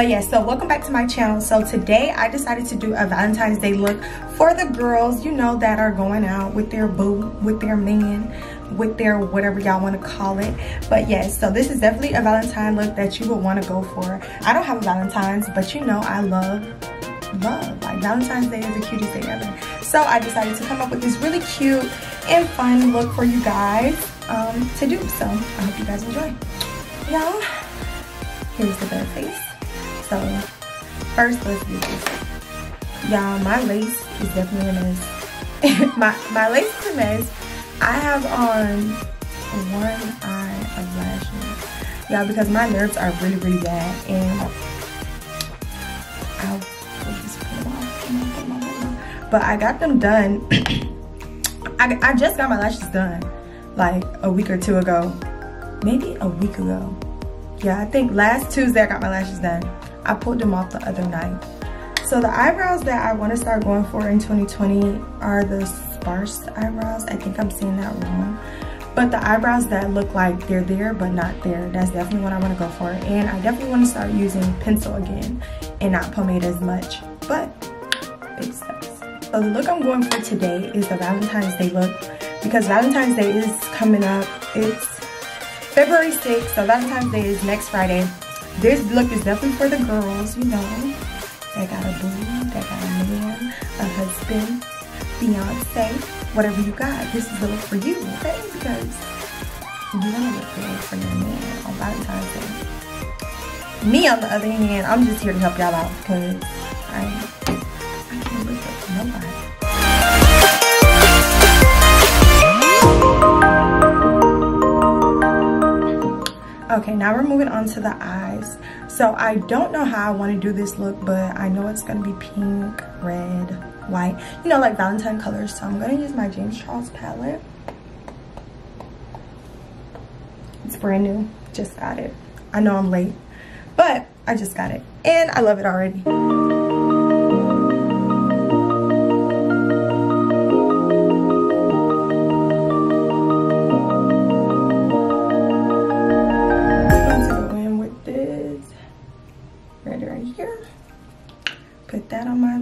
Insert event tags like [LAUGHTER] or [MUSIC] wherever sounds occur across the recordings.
but yeah so welcome back to my channel. So today i decided to do a valentine's day look for the girls you know that are going out with their boo with their man with their whatever y'all want to call it. But yes so this is definitely a valentine look that you would want to go for. I don't have a valentine's but you know i love love. Like valentine's day is the cutest day ever. So i decided to come up with this really cute and fun look for you guys um, to do. So i hope you guys enjoy. Y'all here's the bare face so first let's do this. Y'all, my lace is definitely a mess. [LAUGHS] my, my lace is a mess. I have on one eye of lashes. Y'all, because my nerves are really, really bad. And I'll just put them off. But I got them done. [CLEARS THROAT] I, I just got my lashes done like a week or two ago. Maybe a week ago. Yeah, I think last Tuesday I got my lashes done. I pulled them off the other night. So the eyebrows that I want to start going for in 2020 are the sparse eyebrows. I think I'm saying that wrong. But the eyebrows that look like they're there but not there, that's definitely what I want to go for. And I definitely want to start using pencil again and not pomade as much. But big steps. So the look I'm going for today is the Valentine's Day look because Valentine's Day is coming up. It's February 6th, so Valentine's Day is next Friday. This look is definitely for the girls, you know. They got a boo, they got a man, a husband, fiance, whatever you got. This is the look for you, okay? Because you want to look good for your man on Valentine's Day. Me, on the other hand, I'm just here to help y'all out because Okay, now we're moving on to the eyes. So I don't know how I want to do this look, but I know it's going to be pink, red, white. You know, like Valentine colors. So I'm going to use my James Charles palette. It's brand new. Just got it. I know I'm late, but I just got it. And I love it already.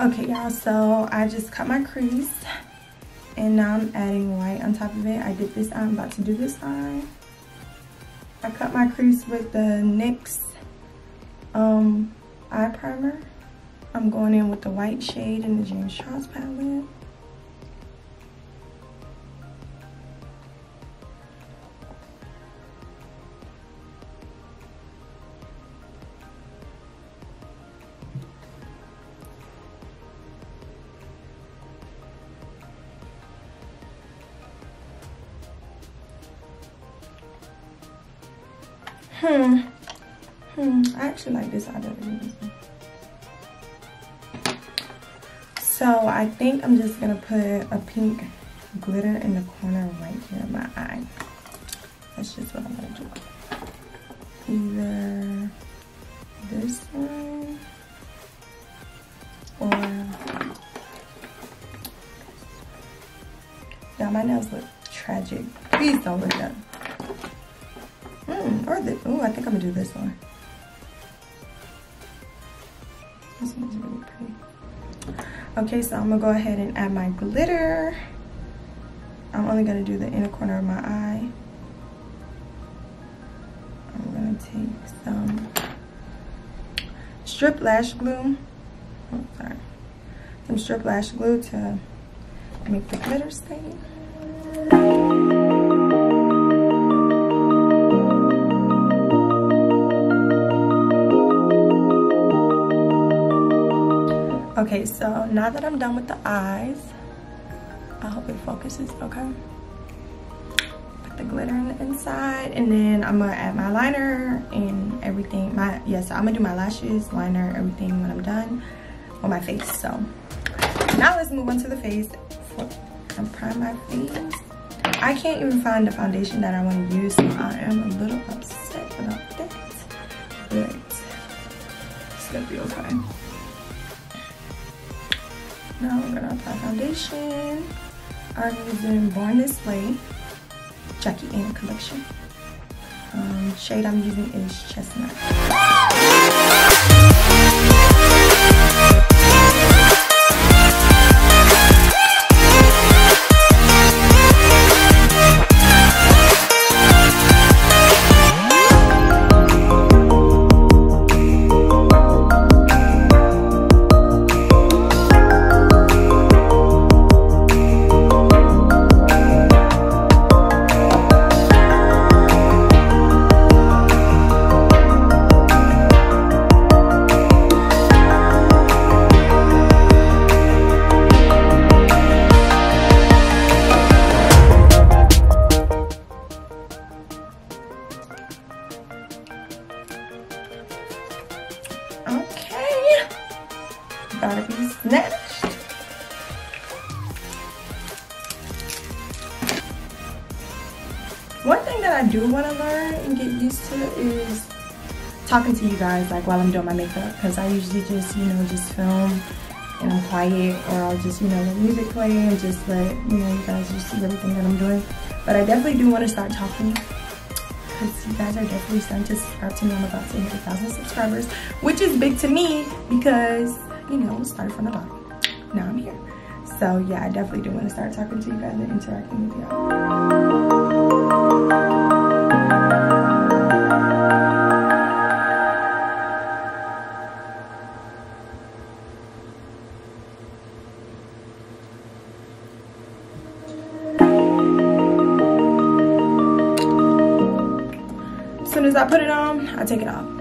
Okay, y'all, so I just cut my crease and now I'm adding white on top of it. I did this I'm about to do this eye. I cut my crease with the NYX um, eye primer. I'm going in with the white shade in the James Charles palette. Hmm. Hmm. I actually like this eye of it. So I think I'm just gonna put a pink glitter in the corner right here of my eye. That's just what I'm gonna do. Either this one or yeah, my nails look tragic. Please don't look up. Hmm, or the, oh, I think I'm gonna do this one. This one's really pretty. Okay, so I'm gonna go ahead and add my glitter. I'm only gonna do the inner corner of my eye. I'm gonna take some strip lash glue. Oh, sorry. Some strip lash glue to make the glitter stain. Okay, so now that I'm done with the eyes, I hope it focuses, okay? Put the glitter on the inside and then i'm gonna add my liner and everything. My yes yeah, so i'm gonna do my lashes liner everything when i'm done on my face so. Now let's move on to the face. And prime my face. I can't even find the foundation that i want to use so i am a little upset about that but it's gonna be okay now we're gonna apply foundation i'm using born this way Jackie Aina collection. Um, shade I'm using is Chestnut. Do want to learn and get used to is talking to you guys like while I'm doing my makeup because I usually just, you know, just film and I'm quiet or I'll just, you know, let music play and just let, you know, you guys just see everything that I'm doing. But I definitely do want to start talking because you guys are definitely starting to subscribe to me. I'm about to hit 1,000 subscribers, which is big to me because, you know, started from the bottom. Now I'm here. So yeah, I definitely do want to start talking to you guys and interacting with y'all. Soon as I put it on, I take it off.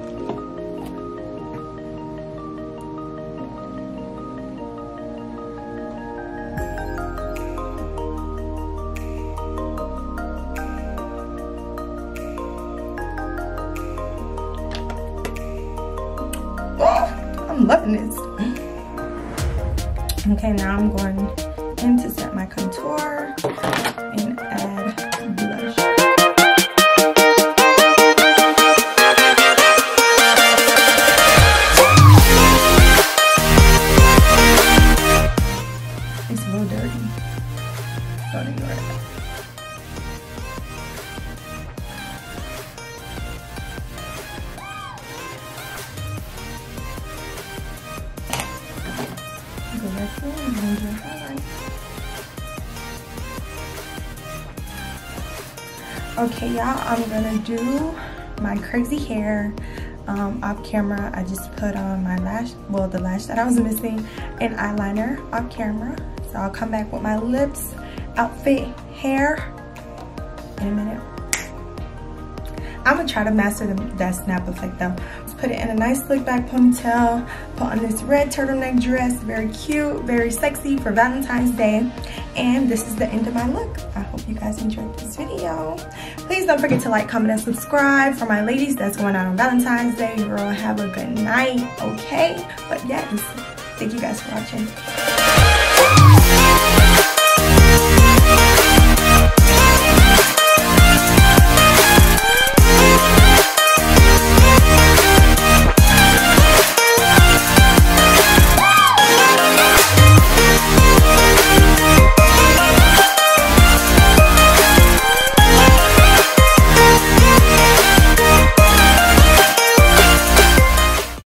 I'm loving this. Okay, now I'm going in to set my contour okay y'all i'm gonna do my crazy hair um, off camera. I just put on my lash well the lash that i was missing and eyeliner off camera. So i'll come back with my lips outfit hair in a minute I'm gonna try to master the, that snap effect though. Let's put it in a nice slick back ponytail, put on this red turtleneck dress, very cute, very sexy for Valentine's Day. And this is the end of my look. I hope you guys enjoyed this video. Please don't forget to like, comment, and subscribe. For my ladies that's going out on Valentine's Day, girl, have a good night, okay? But yes, thank you guys for watching.